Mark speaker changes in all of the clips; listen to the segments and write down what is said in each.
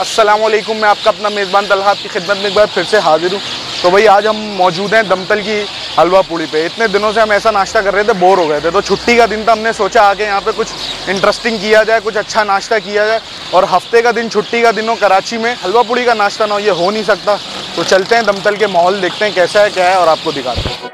Speaker 1: असलम मैं आपका अपना मेज़बान तलहा की खिदमत में एक बार फिर से हाजिर हूँ। तो भाई आज हम मौजूद हैं दमतल की हलवा पूड़ी पे। इतने दिनों से हम ऐसा नाश्ता कर रहे थे, बोर हो गए थे। तो छुट्टी का दिन था, हमने सोचा आके यहाँ पे कुछ इंटरेस्टिंग किया जाए, कुछ अच्छा नाश्ता किया जाए। और हफ़्ते का दिन, छुट्टी का दिन हो कराची में, हलवा पूड़ी का नाश्ता ना हो, ये हो नहीं सकता। तो चलते हैं दमतल के माहौल, देखते हैं कैसा है, क्या है, और आपको दिखाते हैं।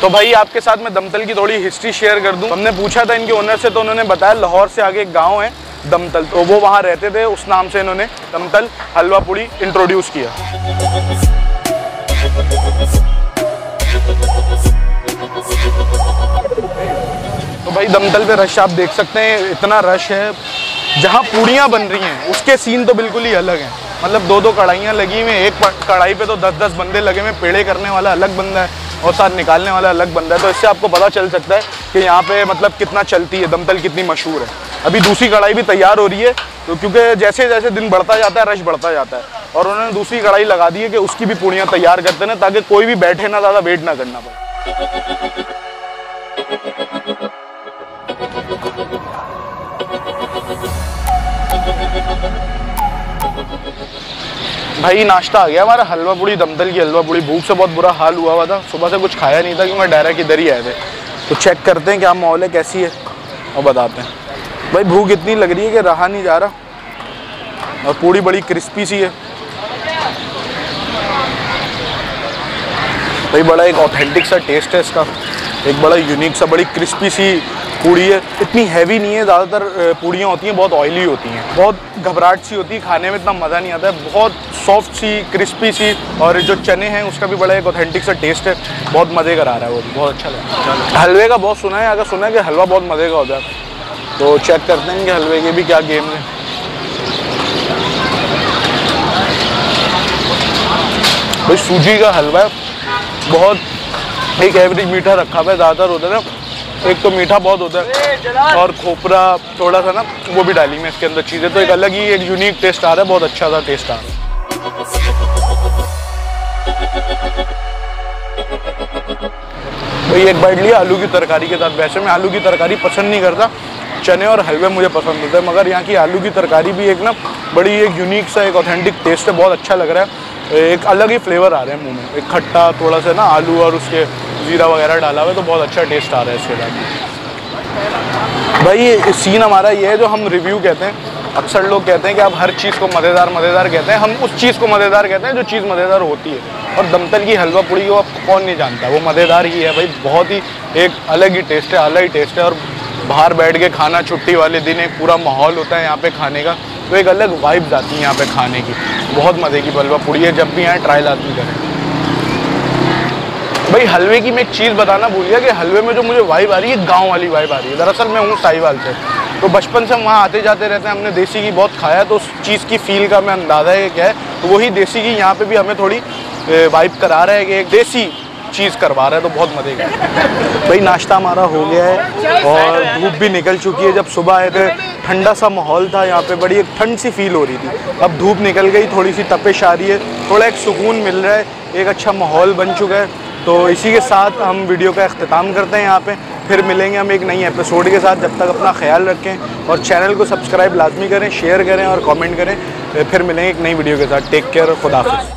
Speaker 1: तो भाई आपके साथ मैं दमतल की थोड़ी हिस्ट्री शेयर कर दूँ। हमने पूछा था इनके ओनर से तो उन्होंने बताया लाहौर से आगे एक गाँव है। दमतल। तो वो वहाँ रहते थे, उस नाम से इन्होंने दमतल हलवा पूड़ी इंट्रोड्यूस किया। तो भाई दमतल पे रश आप देख सकते हैं, इतना रश है, जहाँ पूड़ियाँ बन रही हैं, उसके सीन तो बिल्कुल ही अलग हैं। मतलब दो दो कढ़ाइयाँ लगी हुई हैं, एक कढ़ाई पे तो दस दस बंदे लगे हुए पेड़े करने वाला अलग बंदा है। और साथ निकालने वाला अलग बंदा है तो इससे आपको पता चल सकता है कि यहाँ पे मतलब कितना चलती है, दमतल कितनी मशहूर है। अभी दूसरी कढ़ाई भी तैयार हो रही है तो क्योंकि जैसे जैसे दिन बढ़ता जाता है रश बढ़ता जाता है। और उन्होंने दूसरी कढ़ाई लगा दी है कि उसकी भी पूड़ियाँ तैयार करते हैं ताकि कोई भी बैठे ना, ज़्यादा वेट ना करना पड़े। भाई, नाश्ता आ गया हमारा। हलवा पूड़ी, दमदल की हलवा पूड़ी। भूख से बहुत बुरा हाल हुआ हुआ था। सुबह से कुछ खाया नहीं था क्योंकि डायरेक्ट इधर ही आए थे। तो चेक करते हैं क्या माहौल है, कैसी है। और बताते हैं। भाई, भूख इतनी लग रही है कि रहा नहीं जा रहा। और पूड़ी बड़ी क्रिस्पी सी है। भाई, बड़ा एक ऑथेंटिक सा टेस्ट है इसका। एक बड़ा यूनिक सा, बड़ी क्रिस्पी सी पूड़ी है। इतनी हैवी नहीं है ज़्यादातर पूड़ियाँ होती हैं बहुत ऑयली होती हैं। बहुत घबराहट सी होती है खाने में इतना मज़ा नहीं आता है। बहुत सॉफ्ट सी क्रिस्पी सी और जो चने हैं उसका भी बड़ा एक ऑथेंटिक सा टेस्ट है। बहुत मज़े का आ रहा है वो भी। बहुत अच्छा लगा। हलवे का बहुत सुना है अगर सुना है कि हलवा बहुत मज़े का होता है तो चेक करते हैं कि हलवे के भी क्या गेम है। भाई सूजी का हलवा है बहुत एक एवरेज मीठा रखा हुआ है ज़्यादातर होता है ना एक तो मीठा बहुत होता है। और खोपरा थोड़ा सा ना वो भी डाली मैं इसके अंदर चीज़ें। तो एक अलग ही एक यूनिक टेस्ट आ रहा है बहुत अच्छा सा टेस्ट आ रहा है। भाई एक बाइट लिया आलू की तरकारी के साथ। वैसे मैं आलू की तरकारी पसंद नहीं करता। चने और हलवे मुझे पसंद होते हैं मगर यहाँ की आलू की तरकारी भी एक ना बड़ी एक यूनिक सा एक ऑथेंटिक टेस्ट है बहुत अच्छा लग रहा है। एक अलग ही फ्लेवर आ रहे हैं मुँह में। एक खट्टा, थोड़ा सा ना आलू और उसके ज़ीरा वगैरह डाला हुआ है तो बहुत अच्छा टेस्ट आ रहा है इसके साथ भाई सीन हमारा ये है जो हम रिव्यू कहते हैं। अक्सर लोग कहते हैं कि आप हर चीज़ को मज़ेदार मज़ेदार कहते हैं। हम उस चीज़ को मज़ेदार कहते हैं जो चीज़ मज़ेदार होती है। और दमतल की हलवा पूड़ी को आप कौन नहीं जानता? वो मज़ेदार ही है भाई। बहुत ही एक अलग ही टेस्ट है, अलग ही टेस्ट है। और बाहर बैठ के खाना छुट्टी वाले दिन एक पूरा माहौल होता है यहाँ पे खाने का। तो एक अलग वाइब्स आती है यहाँ पे खाने की। बहुत मज़े की हलवा पूड़ी है, जब भी यहाँ ट्रायल आदमी करें। भाई, हलवे की मैं एक चीज़ बताना भूल गया कि हलवे में जो मुझे वाइब आ रही है गाँव वाली वाइब आ रही है। दरअसल मैं हूँ साहिवाल से। तो बचपन से हम वहाँ आते जाते रहते हैं, हमने देसी घी बहुत खाया तो उस चीज़ की फील का मैं अंदाज़ा है क्या है। तो वही देसी घी यहाँ पे भी हमें थोड़ी वाइब करा रहा है कि एक देसी चीज़ करवा रहा है तो बहुत मज़े का भाई, नाश्ता हमारा हो गया है और धूप भी निकल चुकी है। जब सुबह आए थे, ठंडा सा माहौल था यहाँ पे, बड़ी एक ठंड सी फील हो रही थी। अब धूप निकल गई थोड़ी सी तपिश आ रही है, थोड़ा एक सुकून मिल रहा है, एक अच्छा माहौल बन चुका है। तो इसी के साथ हम वीडियो का अख्ताम करते हैं यहाँ पे। फिर मिलेंगे हम एक नई एपिसोड के साथ, जब तक अपना ख्याल रखें और चैनल को सब्सक्राइब लाजमी करें शेयर करें और कमेंट करें। फिर मिलेंगे एक नई वीडियो के साथ। Take care खुदाफिज